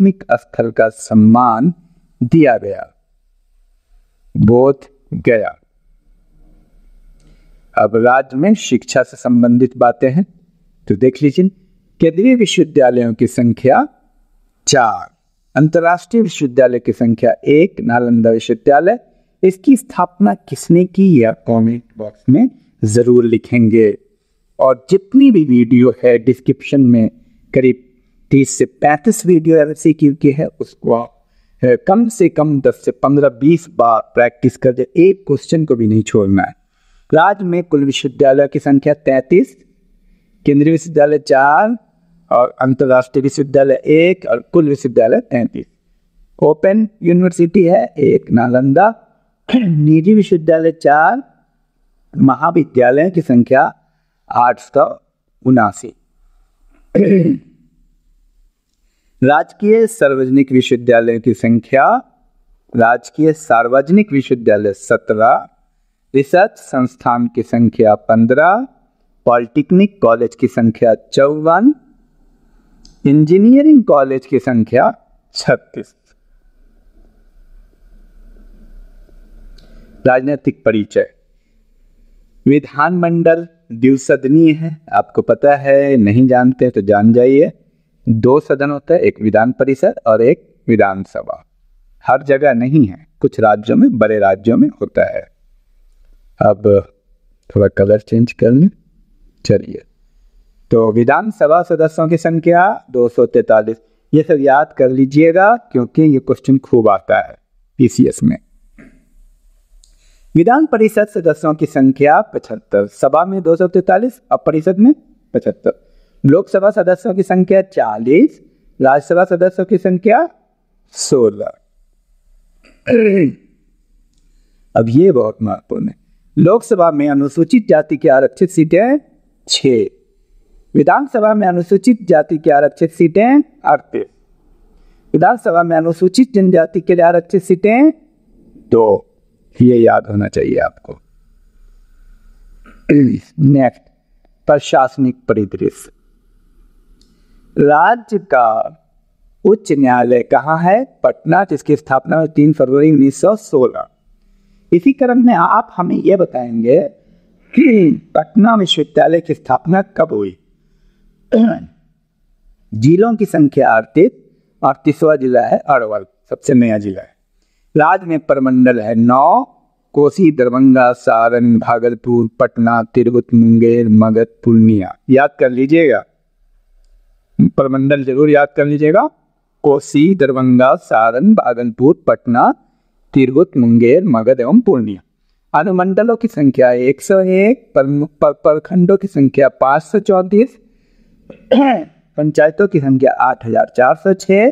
आध्यात्मिक स्थल का सम्मान दिया गया। बोध गया। अब राज्य में शिक्षा से संबंधित बातें हैं तो देख लीजिए, केंद्रीय विश्वविद्यालयों की संख्या चार, अंतर्राष्ट्रीय विश्वविद्यालय की संख्या एक, नालंदा विश्वविद्यालय। इसकी स्थापना किसने की या कमेंट बॉक्स में ज़रूर लिखेंगे। और जितनी भी वीडियो है डिस्क्रिप्शन में, करीब तीस से पैंतीस वीडियो ऐसे की है, उसको आप कम से कम दस से पंद्रह बीस बार प्रैक्टिस कर दे, एक क्वेश्चन को भी नहीं छोड़ना है। राज्य में कुल विश्वविद्यालय की संख्या तैंतीस, केंद्रीय विश्वविद्यालय चार और अंतर्राष्ट्रीय विश्वविद्यालय एक और कुल विश्वविद्यालय तैंतीस। ओपन यूनिवर्सिटी है एक, नालंदा। निजी विश्वविद्यालय चार, महाविद्यालय की संख्या आठ सौ उनासी। राजकीय सार्वजनिक विश्वविद्यालय की संख्या, राजकीय सार्वजनिक विश्वविद्यालय सत्रह, रिसर्च संस्थान की संख्या पंद्रह, पॉलिटेक्निक कॉलेज की संख्या चौवन, इंजीनियरिंग कॉलेज की संख्या छत्तीस। राजनीतिक परिचय। विधानमंडल द्विसदनीय है, आपको पता है, नहीं जानते तो जान जाइए। दो सदन होता है, एक विधान परिषद और एक विधानसभा हर जगह नहीं है, कुछ राज्यों में, बड़े राज्यों में होता है। अब थोड़ा कलर चेंज कर लें। चलिए। तो विधानसभा सदस्यों की संख्या 243 ये सब याद कर लीजिएगा, क्योंकि ये क्वेश्चन खूब आता है पीसीएस में। विधान परिषद सदस्यों की संख्या पचहत्तर। सभा में दो सौ तैतालीस, और परिषद में पचहत्तर। लोकसभा सदस्यों की संख्या चालीस, राज्यसभा सदस्यों की संख्या सोलह। अब ये बहुत महत्वपूर्ण है। लोकसभा में अनुसूचित जाति की आरक्षित सीटें छ विधानसभा में अनुसूचित जाति की आरक्षित सीटें अड़तीस। विधानसभा में अनुसूचित जनजाति के लिए आरक्षित सीटें दो। ये याद होना चाहिए आपको। नेक्स्ट प्रशासनिक परिदृश्य। राज्य का उच्च न्यायालय कहाँ है? पटना, जिसकी स्थापना तीन फरवरी 1916 इसी क्रम में आप हमें यह बताएँगे कि पटना विश्वविद्यालय की स्थापना कब हुई? जिलों की संख्या अड़तीस अड़तीसवा जिला है, अरवल, सबसे नया जिला है। राज्य में परमंडल है नौ, कोसी, दरभंगा, सारण, भागलपुर, पटना, तिरहुत, मुंगेर, मगध, पूर्णिया। याद कर लीजिएगा प्रमंडल ज़रूर याद कर लीजिएगा। कोसी, दरभंगा, सारण भागलपुर पटना, तिरहुत, मुंगेर, मगध एवं पूर्णिया। अनुमंडलों की संख्या 101 प्रखंडों की संख्या पाँच सौ चौंतीस, पंचायतों की संख्या आठ हज़ार चार सौ छः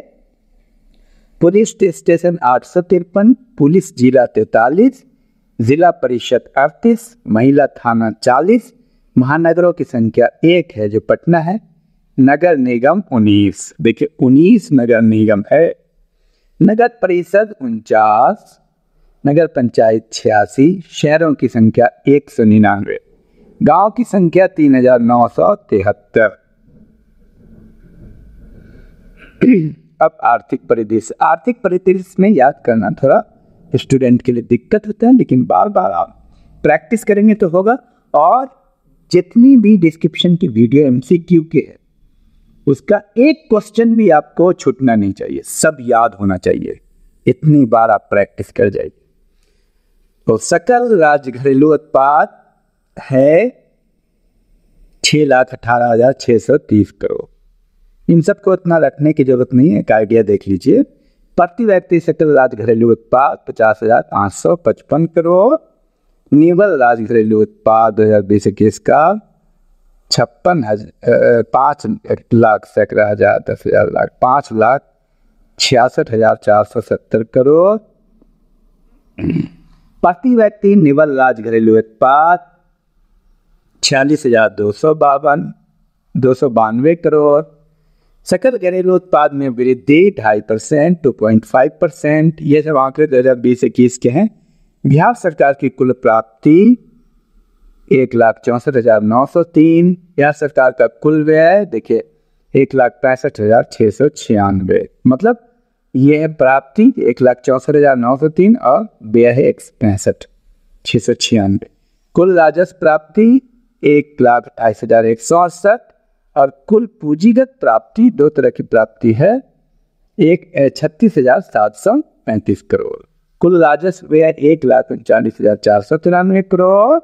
पुलिस स्टेशन आठ सौ तिरपन, पुलिस जिला तैतालीस, जिला परिषद अड़तीस, महिला थाना चालीस, महानगरों की संख्या एक है जो पटना है। नगर निगम उन्नीस। देखिए, उन्नीस नगर निगम है। नगर परिषद उनचास, नगर पंचायत छियासी, शहरों की संख्या एक सौ निन्यानवे, गाँव की संख्या तीन हज़ार नौ सौ तिहत्तर। अब आर्थिक परिदृश्य आर्थिक परिदृश्य में याद करना थोड़ा स्टूडेंट के लिए दिक्कत होता है, लेकिन बार बार आप प्रैक्टिस करेंगे तो होगा। और जितनी भी डिस्क्रिप्शन की वीडियो एमसीक्यू के है उसका एक क्वेश्चन भी आपको छूटना नहीं चाहिए। सब याद होना चाहिए। इतनी बार आप प्रैक्टिस कर जाइए। तो सकल राज्य घरेलू उत्पाद है छ लाख अठारह हज़ार छह सौ तीस करोड़। इन सबको इतना रखने की ज़रूरत नहीं है। एक आइडिया देख लीजिए। प्रति व्यक्ति सकल राज्य घरेलू उत्पाद पचास हज़ार पाँच सौ पचपन करोड़। निवल राज्य घरेलू उत्पाद दो हज़ार बीस इक्कीस का छप्पन हज़ार पाँच लाख सैकड़ा हज़ार, दस हज़ार लाख। पाँच लाख छियासठ हज़ार चार सौ सत्तर करोड़। प्रति व्यक्ति निवल राज घरेलू उत्पाद छियालीस हज़ार दो सौ बावन, दो सौ बानवे करोड़। सकल घरेलू उत्पाद में वृद्धि ढाई percent two point five percent. ये सब आंकड़े दो हज़ार बीस इक्कीस के हैं। बिहार सरकार की कुल प्राप्ति एक लाख चौंसठ हज़ार नौ सौ तीन बिहार सरकार का कुल व्यय देखिए, एक लाख पैंसठ हज़ार छः सौ छियानवे। मतलब ये है प्राप्ति, एक लाख चौसठ हज़ार नौ सौ तीन और व्यय है एक पैंसठ छः सौ छियानवे। कुल राजस्व प्राप्ति, एक लाख अट्ठाईस हज़ार एक सौ अड़सठ। और कुल पूंजीगत प्राप्ति, दो तरह की प्राप्ति है। एक छत्तीस हज़ार सात सौ पैंतीस करोड़। कुल राजस्व व्यय, एक लाख उनचालीस हज़ार चार सौ तिरानवे करोड़।